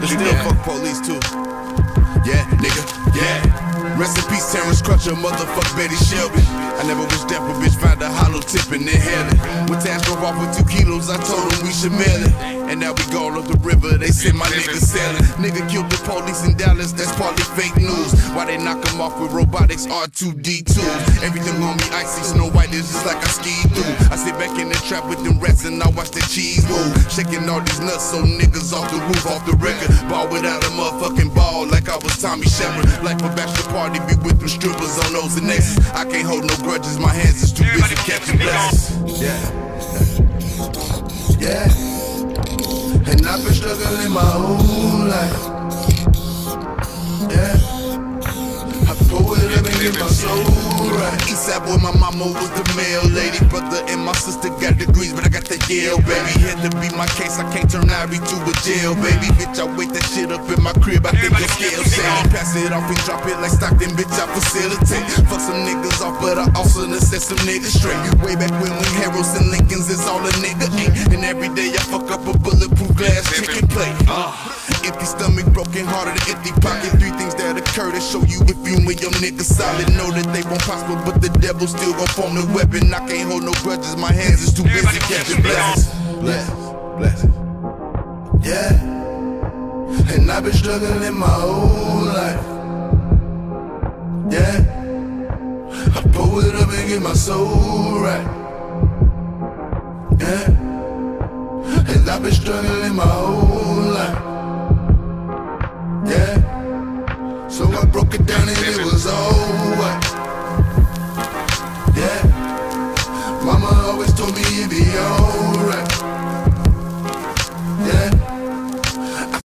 Just you still fuck police too. Yeah, nigga, yeah. Rest in peace, Terence Crutcher, motherfuck Betty Shelby. I never wish death a bitch find a hollow tip in inhale it. When Tash drove off with two kilos, I told him we should mail it. And now we gone up the river, they say my nigga selling. Nigga killed the police in Dallas, that's partly fake news. Why they knock him off with robotics R2D2? Everything on me icy, snow white, it's just like I ski through. I sit back in the trap with them rats and I watch the cheese move. Shaking all these nuts, so niggas off the roof, off the record. Ball without a motherfucking ball, like I was Tommy Sheppard. Like a bachelor party, be with them strippers on those and X's. I can't hold no grudges, my hands is too busy catching blessings. Yeah. Yeah. And I've been struggling my whole get my soul right. Eastside boy, my mama was the mail lady. Brother and my sister got degrees, but I got the Yale, baby. Had to be my case, I can't turn Ivy to a jail, baby. Bitch, I wait that shit up in my crib, I think the scale say. Pass it off and drop it like Stockton, bitch, I facilitate. Fuck some niggas off, but I also done set some niggas straight. Way back when we Harold's and Lincolns is all a nigga ain't. And every day I fuck up a bulletproof glass chicken plate. Uh. Empty stomach, broken heart, and empty pocket. Three things that to show you if you and your niggas solid. Know that they won't prosper, but the devil still gon' form the weapon. I can't hold no grudges, my hands is too busy catching blessings. Blessings, blessings. Yeah. And I've been struggling my whole life. Yeah. I pull it up and get my soul right. Yeah. And I've been struggling my whole broke it down and it was over. Yeah. Mama always told me it'd be over.